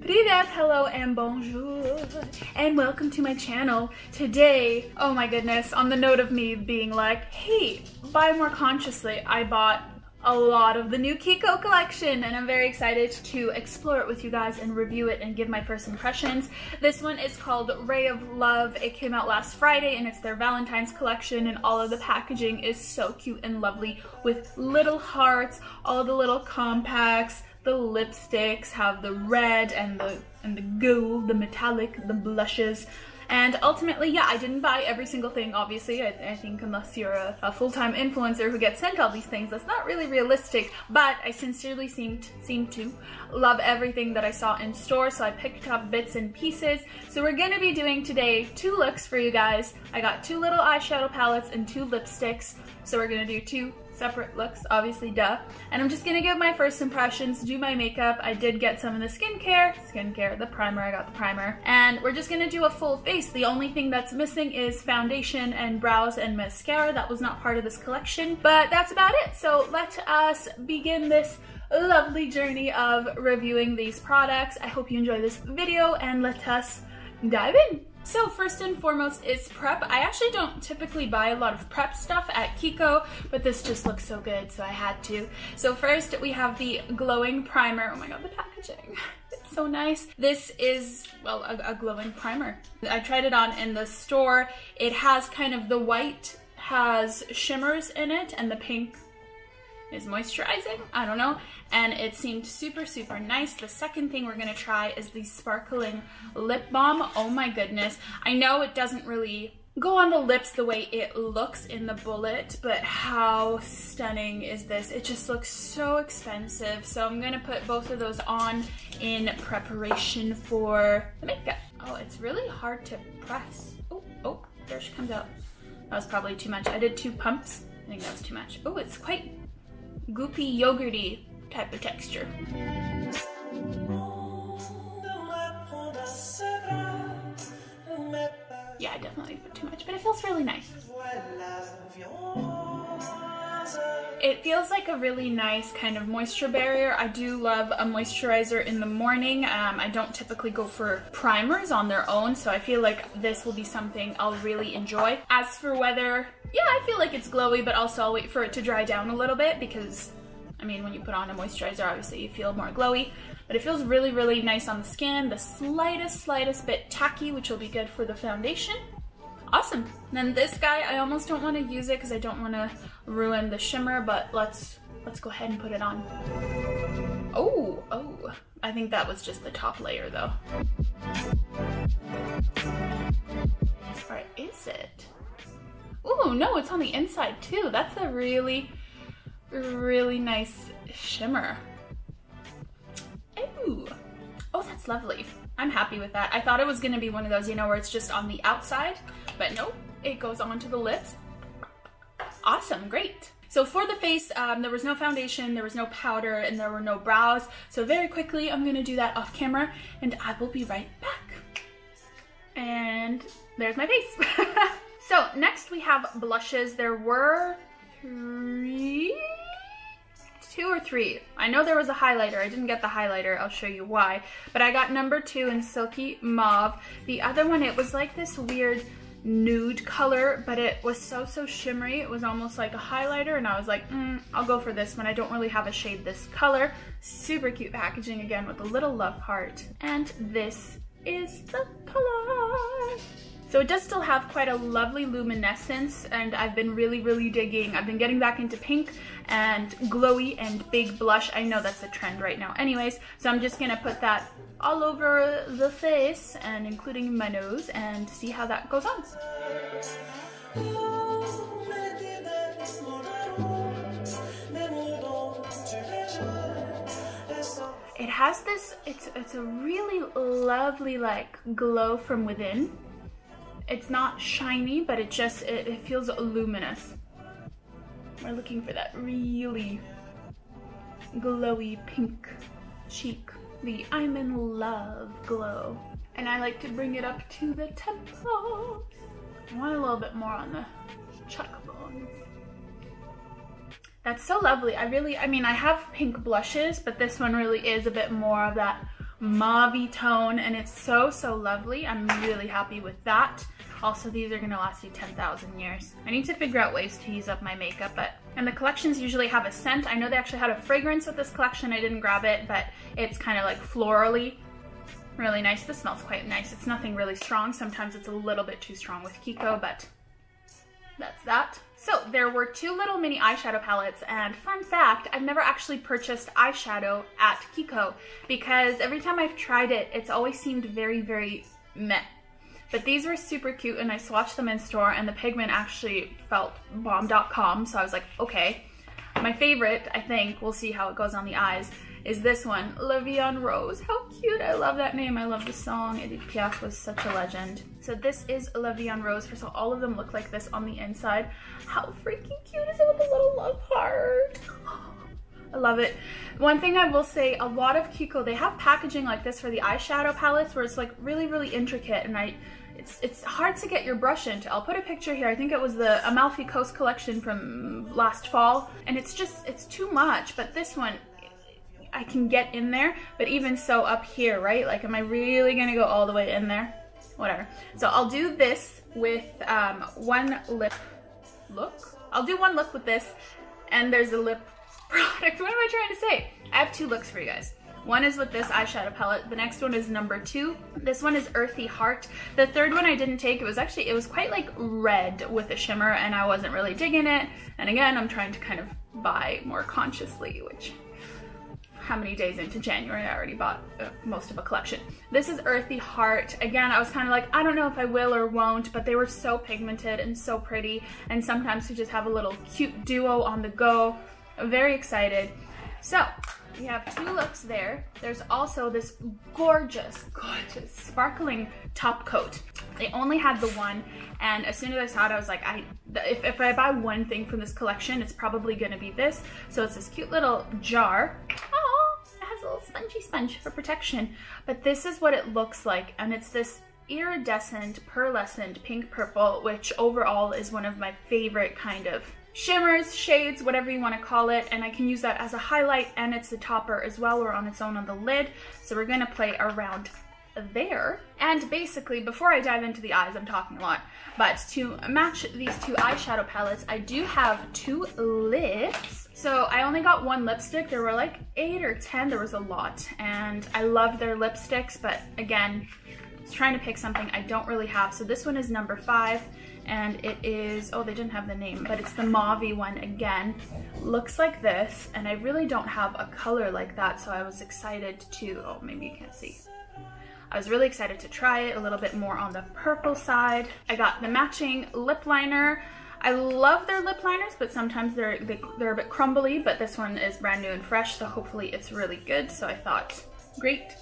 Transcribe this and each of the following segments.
Привет, hello, and bonjour, and welcome to my channel. Today, oh my goodness, on the note of me being like, hey, buy more consciously, I bought a lot of the new Kiko collection and I'm very excited to explore it with you guys and review it and give my first impressions. This one is called Ray of Love. It came out last Friday and it's their Valentine's collection and all of the packaging is so cute and lovely with little hearts, all the little compacts, the lipsticks have the red and the and the gold, the metallic, the blushes. And ultimately, yeah, I didn't buy every single thing, obviously. I, I think unless you're a, a full-time influencer who gets sent all these things, that's not really realistic. But I sincerely seemed, seemed to love everything that I saw in store, so I picked up bits and pieces. So we're gonna be doing today two looks for you guys. I got two little eyeshadow palettes and two lipsticks. So we're gonna do two separate looks, obviously, duh. And I'm just gonna give my first impressions, do my makeup. I did get some of the skincare, skincare, the primer, I got the primer. And we're just gonna do a full face. The only thing that's missing is foundation and brows and mascara. That was not part of this collection, but that's about it. So let us begin this lovely journey of reviewing these products. I hope you enjoy this video and let us dive in. So first and foremost is prep. I actually don't typically buy a lot of prep stuff at Kiko, but this just looks so good, so I had to. So first we have the glowing primer. Oh my god, the packaging. It's so nice. This is, well, a, a glowing primer. I tried it on in the store. It has kind of the white has shimmers in it and the pink is moisturizing, I don't know, and it seemed super, super nice. The second thing we're gonna try is the sparkling lip balm. Oh my goodness. I know it doesn't really go on the lips the way it looks in the bullet, but how stunning is this? It just looks so expensive. So I'm gonna put both of those on in preparation for the makeup. Oh, it's really hard to press. Oh, oh, there she comes out. That was probably too much. I did two pumps. I think that was too much. Oh, it's quite goopy yogurty type of texture. Yeah, I definitely put too much, but it feels really nice. It feels like a really nice kind of moisture barrier. I do love a moisturizer in the morning. Um, I don't typically go for primers on their own, so I feel like this will be something I'll really enjoy. As for whether, yeah, I feel like it's glowy, but also I'll wait for it to dry down a little bit because I mean, when you put on a moisturizer, obviously you feel more glowy, but it feels really, really nice on the skin. The slightest, slightest bit tacky, which will be good for the foundation. Awesome. Then this guy, I almost don't want to use it because I don't want to ruin the shimmer, but let's let's go ahead and put it on. Oh, oh. I think that was just the top layer though. Or is it? Oh, no, it's on the inside too. That's a really, really nice shimmer. Ooh. Oh, that's lovely. I'm happy with that. I thought it was gonna be one of those, you know, where it's just on the outside, but nope, it goes onto the lips. Awesome, great. So for the face, um, there was no foundation, there was no powder, and there were no brows. So very quickly, I'm gonna do that off camera, and I will be right back. And there's my face. so next we have blushes. There were three two or three. I know there was a highlighter. I didn't get the highlighter. I'll show you why. But I got number two in Silky Mauve. The other one, it was like this weird nude color, but it was so, so shimmery. It was almost like a highlighter, and I was like, mm, I'll go for this one. I don't really have a shade this color. Super cute packaging again with a little love heart. And this is the color. So it does still have quite a lovely luminescence and I've been really, really digging. I've been getting back into pink and glowy and big blush. I know that's a trend right now anyways. So I'm just gonna put that all over the face and including my nose and see how that goes on. It has this, it's, it's a really lovely like glow from within. It's not shiny, but it just, it, it feels luminous. We're looking for that really glowy pink cheek. The I'm in love glow. And I like to bring it up to the temples. I want a little bit more on the cheekbones. That's so lovely. I really, I mean, I have pink blushes, but this one really is a bit more of that mauve tone and it's so, so lovely. I'm really happy with that. Also, these are gonna last you 10,000 years. I need to figure out ways to use up my makeup, but, and the collections usually have a scent. I know they actually had a fragrance with this collection. I didn't grab it, but it's kind of like florally. Really nice. This smells quite nice. It's nothing really strong. Sometimes it's a little bit too strong with Kiko, but that's that. So there were two little mini eyeshadow palettes and fun fact, I've never actually purchased eyeshadow at Kiko because every time I've tried it, it's always seemed very, very meh. But these were super cute and I swatched them in store and the pigment actually felt bomb.com. So I was like, okay. My favorite, I think, we'll see how it goes on the eyes, is this one, La Vie Rose. How cute, I love that name. I love the song. Edith Piaf was such a legend. So this is La Vie Rose. First of all, all of them look like this on the inside. How freaking cute is it with a little love heart? I love it. One thing I will say, a lot of Kiko, they have packaging like this for the eyeshadow palettes where it's like really, really intricate and I it's, it's hard to get your brush into. I'll put a picture here. I think it was the Amalfi Coast collection from last fall. And it's just, it's too much. But this one, I can get in there, but even so up here, right? Like, am I really gonna go all the way in there? Whatever. So I'll do this with um, one lip look. I'll do one look with this, and there's a lip product. What am I trying to say? I have two looks for you guys. One is with this eyeshadow palette. The next one is number two. This one is Earthy Heart. The third one I didn't take. It was actually, it was quite like red with a shimmer and I wasn't really digging it. And again, I'm trying to kind of buy more consciously, which how many days into January I already bought uh, most of a collection. This is Earthy Heart. Again, I was kind of like, I don't know if I will or won't, but they were so pigmented and so pretty. And sometimes to just have a little cute duo on the go. I'm very excited. So we have two looks there. There's also this gorgeous, gorgeous, sparkling top coat. They only had the one, and as soon as I saw it, I was like, I if, if I buy one thing from this collection, it's probably gonna be this. So it's this cute little jar Oh, it has a little spongy sponge for protection. But this is what it looks like, and it's this iridescent, pearlescent pink purple, which overall is one of my favorite kind of shimmers, shades, whatever you want to call it, and I can use that as a highlight and it's a topper as well or on its own on the lid. So we're going to play around there. And basically, before I dive into the eyes, I'm talking a lot, but to match these two eyeshadow palettes, I do have two lips. So I only got one lipstick. There were like eight or 10, there was a lot. And I love their lipsticks, but again, I was trying to pick something I don't really have. So this one is number five and it is, oh, they didn't have the name, but it's the mauve one again. Looks like this, and I really don't have a color like that, so I was excited to, oh, maybe you can't see. I was really excited to try it a little bit more on the purple side. I got the matching lip liner. I love their lip liners, but sometimes they're, they, are they are a bit crumbly, but this one is brand new and fresh, so hopefully it's really good. So I thought, great,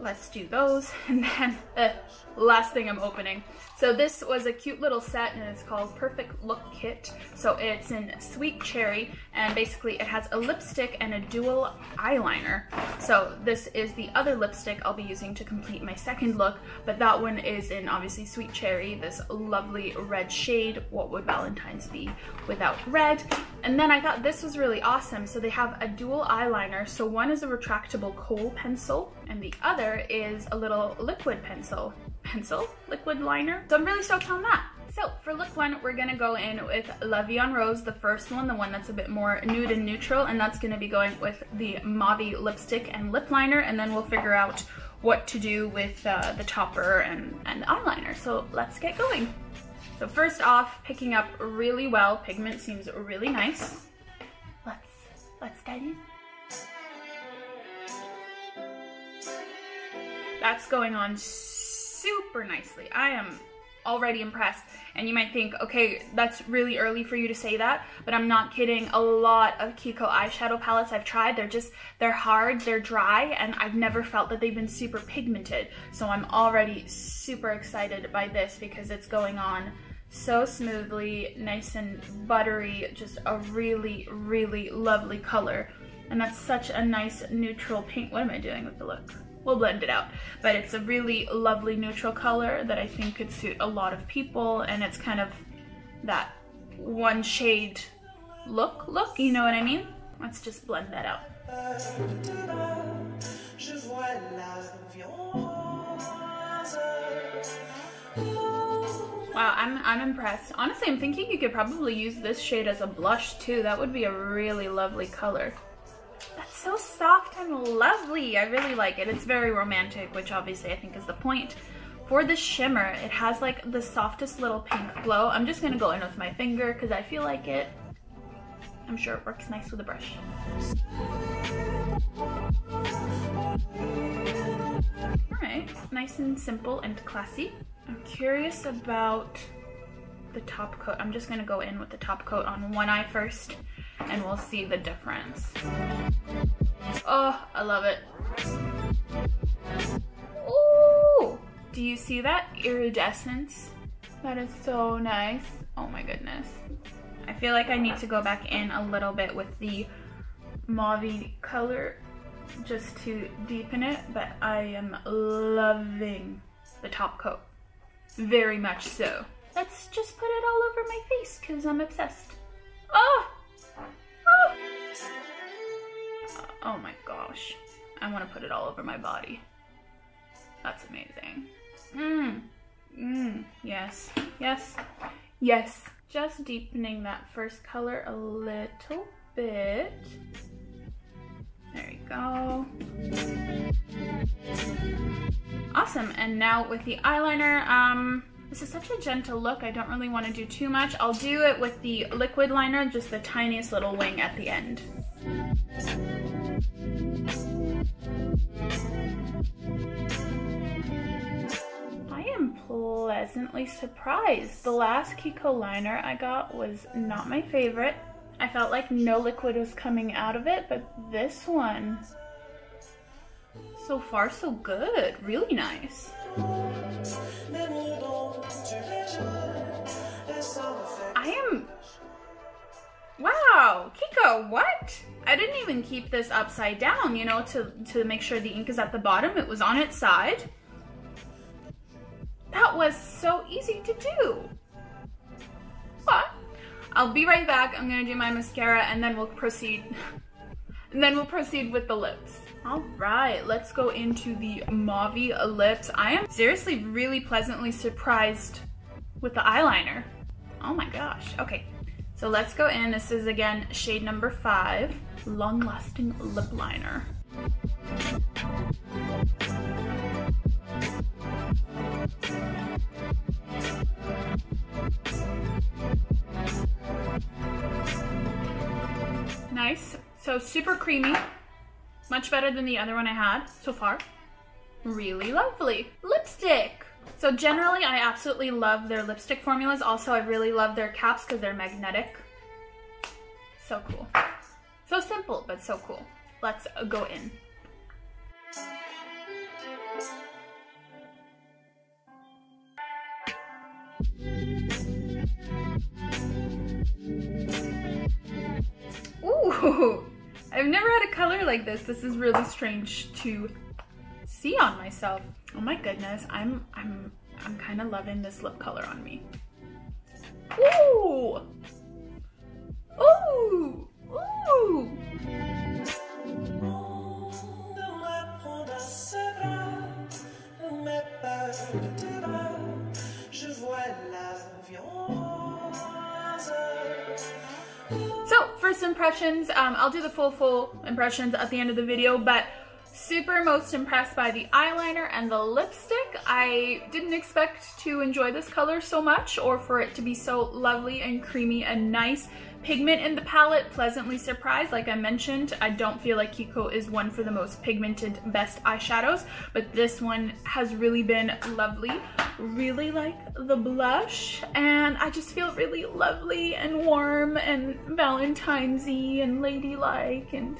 let's do those. And then the last thing I'm opening so this was a cute little set and it's called Perfect Look Kit. So it's in Sweet Cherry and basically it has a lipstick and a dual eyeliner. So this is the other lipstick I'll be using to complete my second look, but that one is in obviously Sweet Cherry, this lovely red shade. What would Valentine's be without red? And then I thought this was really awesome. So they have a dual eyeliner. So one is a retractable kohl pencil and the other is a little liquid pencil pencil liquid liner. So I'm really stoked on that. So for look one, we're gonna go in with La Vie en Rose, the first one, the one that's a bit more nude and neutral, and that's gonna be going with the Mauve lipstick and lip liner, and then we'll figure out what to do with uh, the topper and, and eyeliner. So let's get going. So first off, picking up really well. Pigment seems really nice. Let's, let's dive in. That's going on super nicely. I am already impressed. And you might think, okay, that's really early for you to say that, but I'm not kidding. A lot of Kiko eyeshadow palettes I've tried, they're just, they're hard, they're dry, and I've never felt that they've been super pigmented. So I'm already super excited by this because it's going on so smoothly, nice and buttery, just a really, really lovely color. And that's such a nice neutral pink. What am I doing with the look? We'll blend it out. But it's a really lovely neutral color that I think could suit a lot of people and it's kind of that one shade look look, you know what I mean? Let's just blend that out. Wow, I'm, I'm impressed. Honestly, I'm thinking you could probably use this shade as a blush too. That would be a really lovely color. So soft and lovely. I really like it. It's very romantic, which obviously I think is the point. For the shimmer, it has like the softest little pink glow. I'm just gonna go in with my finger because I feel like it. I'm sure it works nice with a brush. Alright, nice and simple and classy. I'm curious about the top coat. I'm just gonna go in with the top coat on one eye first and we'll see the difference. Oh, I love it. Ooh! Do you see that iridescence? That is so nice. Oh my goodness. I feel like I need to go back in a little bit with the mauve color just to deepen it, but I am loving the top coat. Very much so. Let's just put it all over my face because I'm obsessed. Oh! Oh! Oh my gosh. I want to put it all over my body. That's amazing. Mmm. Mmm. Yes. Yes. Yes. Just deepening that first color a little bit. There you go. Awesome, and now with the eyeliner, um, this is such a gentle look, I don't really want to do too much. I'll do it with the liquid liner, just the tiniest little wing at the end. Pleasantly surprised. The last Kiko liner I got was not my favorite. I felt like no liquid was coming out of it, but this one, so far so good. Really nice. Wow, Kiko, what? I didn't even keep this upside down, you know, to, to make sure the ink is at the bottom. It was on its side. That was so easy to do. But I'll be right back. I'm gonna do my mascara and then we'll proceed. and then we'll proceed with the lips. All right, let's go into the mauve lips. I am seriously really pleasantly surprised with the eyeliner. Oh my gosh, okay. So let's go in. This is again shade number five, long lasting lip liner. Nice. So super creamy. Much better than the other one I had so far. Really lovely. Lipstick. So generally, I absolutely love their lipstick formulas. Also, I really love their caps because they're magnetic. So cool. So simple, but so cool. Let's uh, go in. Ooh, I've never had a color like this. This is really strange to see on myself. Oh my goodness, I'm I'm I'm kind of loving this lip color on me. Ooh! Ooh! Ooh! first impressions. Um, I'll do the full, full impressions at the end of the video, but super most impressed by the eyeliner and the lipstick. I didn't expect to enjoy this color so much or for it to be so lovely and creamy and nice. Pigment in the palette, pleasantly surprised. Like I mentioned, I don't feel like Kiko is one for the most pigmented best eyeshadows, but this one has really been lovely. Really like the blush, and I just feel really lovely and warm and Valentine's-y and ladylike and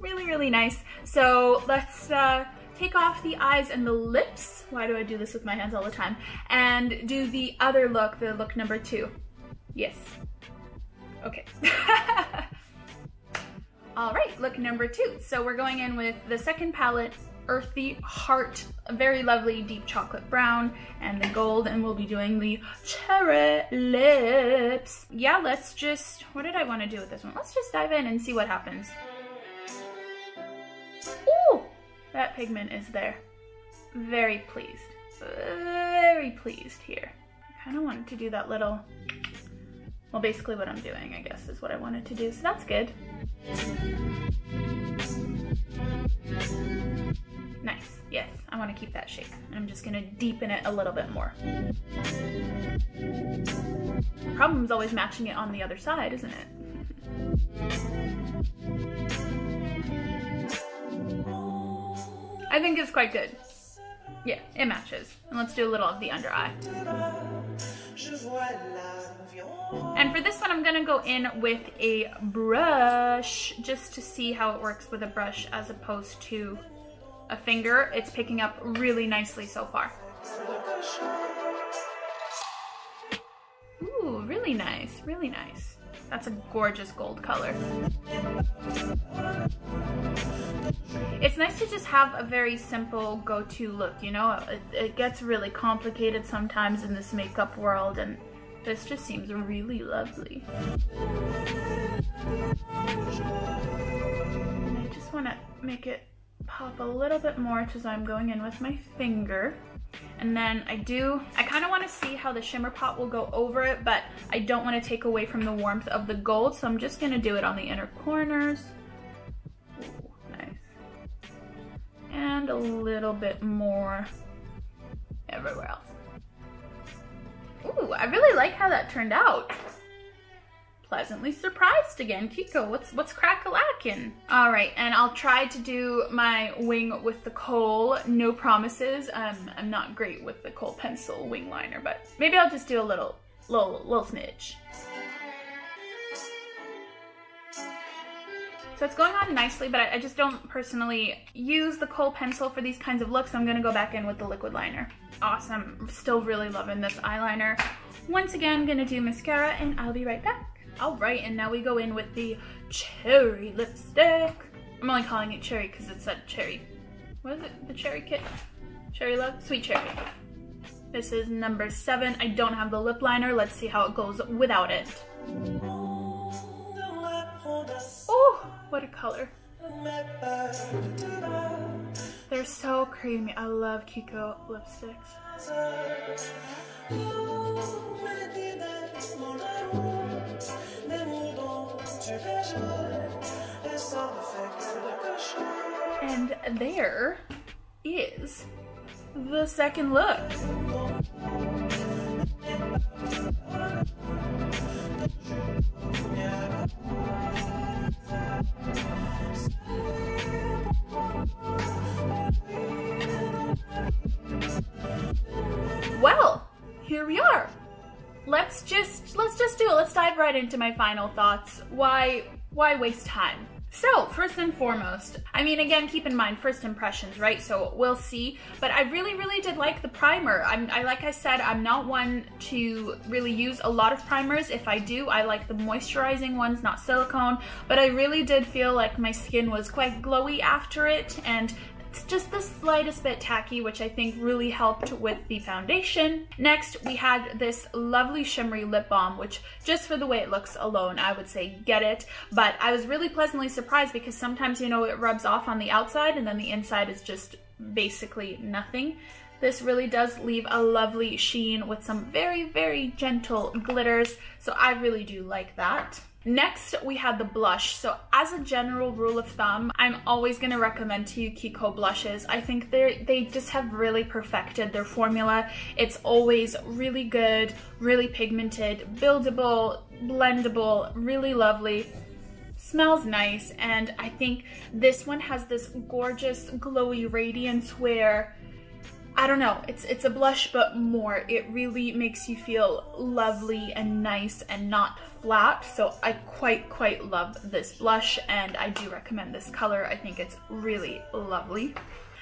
really, really nice. So let's uh, take off the eyes and the lips. Why do I do this with my hands all the time? And do the other look, the look number two. Yes. Okay. All right, look number two. So we're going in with the second palette, earthy heart, a very lovely deep chocolate brown, and the gold, and we'll be doing the cherry lips. Yeah, let's just, what did I want to do with this one? Let's just dive in and see what happens. Ooh, that pigment is there. Very pleased, very pleased here. I kind of wanted to do that little, well, basically what I'm doing, I guess, is what I wanted to do, so that's good. Nice, yes, I want to keep that shape. I'm just gonna deepen it a little bit more. The problem is always matching it on the other side, isn't it? I think it's quite good. Yeah, it matches. And let's do a little of the under eye. And for this one, I'm gonna go in with a brush just to see how it works with a brush as opposed to a finger. It's picking up really nicely so far. Ooh, really nice, really nice. That's a gorgeous gold color. It's nice to just have a very simple go-to look, you know? It, it, gets really complicated sometimes in this makeup world and this just seems really lovely. And I just want to make it pop a little bit more as I'm going in with my finger. And then I do, I kind of want to see how the shimmer pot will go over it, but I don't want to take away from the warmth of the gold, so I'm just going to do it on the inner corners. And a little bit more everywhere else. Ooh, I really like how that turned out pleasantly surprised again. Kiko, what's what's crack-a-lackin'? All right, and I'll try to do my wing with the kohl. No promises. Um, I'm not great with the kohl pencil wing liner, but maybe I'll just do a little, little, little smidge. So it's going on nicely, but I, I, just don't personally use the kohl pencil for these kinds of looks. I'm gonna go back in with the liquid liner. Awesome, still really loving this eyeliner. Once again, gonna do mascara and I'll be right back. All right, and now we go in with the cherry lipstick. I'm only calling it cherry because it said cherry. What is it? The cherry kit? Cherry love? Sweet cherry. This is number seven. I don't have the lip liner. Let's see how it goes without it. Oh, what a color. They're so creamy. I love Kiko lipsticks. And there is the second look. Right into my final thoughts. Why why waste time? So, first and foremost, I mean, again, keep in mind first impressions, right? So we'll see. But I really, really did like the primer. I'm, I like I said, I'm not one to really use a lot of primers. If I do, I like the moisturizing ones, not silicone. But I really did feel like my skin was quite glowy after it, and it's just the slightest bit tacky, which I think really helped with the foundation. Next, we had this lovely shimmery lip balm, which just for the way it looks alone, I would say get it. But I was really pleasantly surprised because sometimes, you know, it rubs off on the outside and then the inside is just basically nothing. This really does leave a lovely sheen with some very, very gentle glitters. So I really do like that. Next, we had the blush. So as a general rule of thumb, I'm always gonna recommend to you Kiko blushes. I think they they just have really perfected their formula. It's always really good, really pigmented, buildable, blendable, really lovely smells nice and I think this one has this gorgeous glowy radiance where I don't know, it's it's a blush but more. It really makes you feel lovely and nice and not flat. So I quite, quite love this blush and I do recommend this color. I think it's really lovely.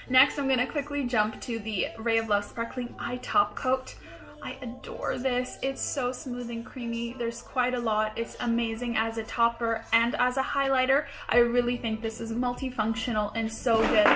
Next, I'm gonna quickly jump to the Ray of Love Sparkling Eye Top Coat. I adore this. It's so smooth and creamy. There's quite a lot. It's amazing as a topper and as a highlighter. I really think this is multifunctional and so good.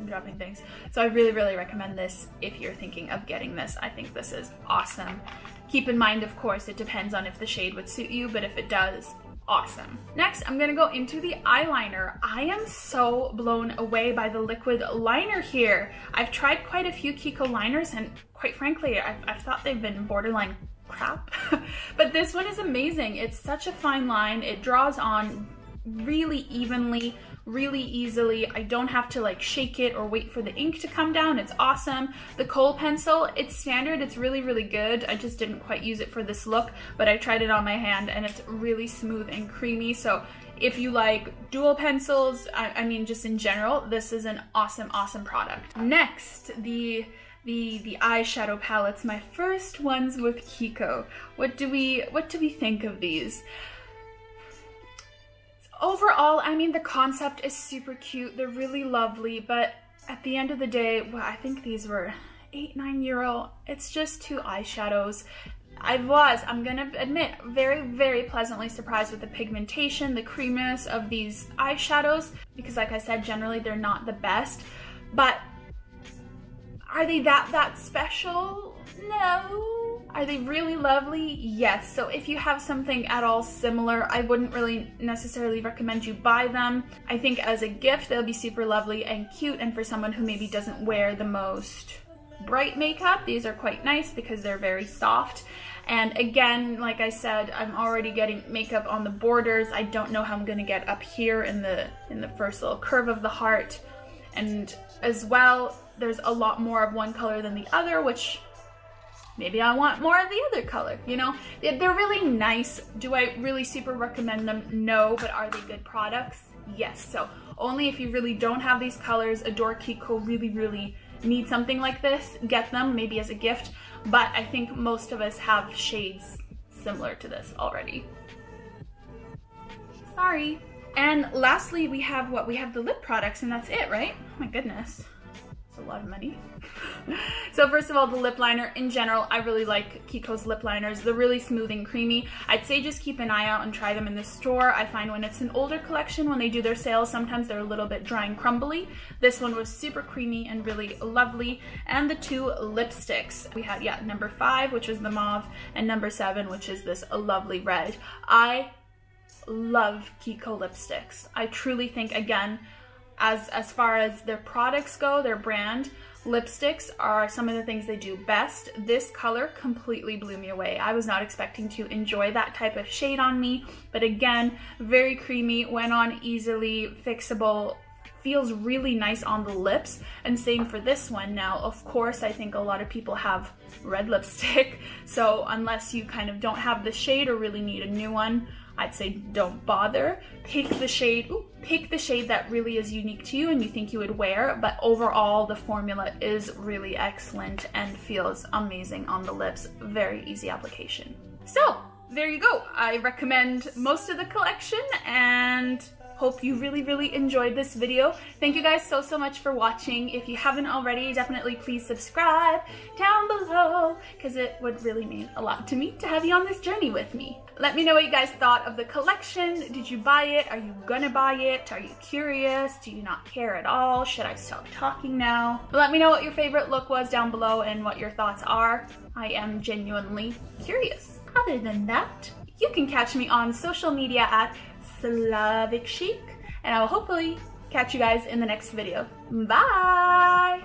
Ooh, dropping things. So I really, really recommend this if you're thinking of getting this. I think this is awesome. Keep in mind, of course, it depends on if the shade would suit you, but if it does, awesome. Next, I'm gonna go into the eyeliner. I am so blown away by the liquid liner here. I've tried quite a few Kiko liners and quite frankly, I've, I've thought they've been borderline crap. but this one is amazing. It's such a fine line. It draws on really evenly, really easily. I don't have to like shake it or wait for the ink to come down. It's awesome. The kohl pencil, it's standard. It's really, really good. I just didn't quite use it for this look, but I tried it on my hand and it's really smooth and creamy. So if you like dual pencils, I, I mean, just in general, this is an awesome, awesome product. Next, the the the eyeshadow palettes my first ones with Kiko what do we what do we think of these overall, I mean, the concept is super cute. They're really lovely, but at the end of the day, well, I think these were eight, nine euro. It's just two eyeshadows. I was, I'm gonna admit, very, very pleasantly surprised with the pigmentation, the creaminess of these eyeshadows, because like I said, generally they're not the best, but are they that, that special? No. Are they really lovely? Yes. So if you have something at all similar, I wouldn't really necessarily recommend you buy them. I think as a gift, they'll be super lovely and cute. And for someone who maybe doesn't wear the most bright makeup, these are quite nice because they're very soft. And again, like I said, I'm already getting makeup on the borders. I don't know how I'm gonna get up here in the in the first little curve of the heart. And as well, there's a lot more of one color than the other, which maybe I want more of the other color, you know? They're really nice. Do I really super recommend them? No, but are they good products? Yes, so only if you really don't have these colors, Adore Kiko really, really need something like this, get them maybe as a gift, but I think most of us have shades similar to this already. Sorry. And lastly, we have what? We have the lip products and that's it, right? Oh my goodness a lot of money. so first of all, the lip liner in general, I really like Kiko's lip liners. They're really smooth and creamy. I'd say just keep an eye out and try them in the store. I find when it's an older collection, when they do their sales, sometimes they're a little bit dry and crumbly. This one was super creamy and really lovely. And the two lipsticks. We had, yeah, number five, which is the mauve, and number seven, which is this lovely red. I love Kiko lipsticks. I truly think, again, as as far as their products go, their brand, lipsticks are some of the things they do best. This color completely blew me away. I was not expecting to enjoy that type of shade on me, but again, very creamy, went on easily, fixable, feels really nice on the lips and same for this one now of course I think a lot of people have red lipstick so unless you kind of don't have the shade or really need a new one I'd say don't bother. Pick the shade, ooh, pick the shade that really is unique to you and you think you would wear, but overall the formula is really excellent and feels amazing on the lips. Very easy application. So there you go. I recommend most of the collection and Hope you really, really enjoyed this video. Thank you guys so, so much for watching. If you haven't already, definitely please subscribe down below because it would really mean a lot to me to have you on this journey with me. Let me know what you guys thought of the collection. Did you buy it? Are you gonna buy it? Are you curious? Do you not care at all? Should I stop talking now? Let me know what your favorite look was down below and what your thoughts are. I am genuinely curious. Other than that, you can catch me on social media at Slavic Chic, and I will hopefully catch you guys in the next video. Bye!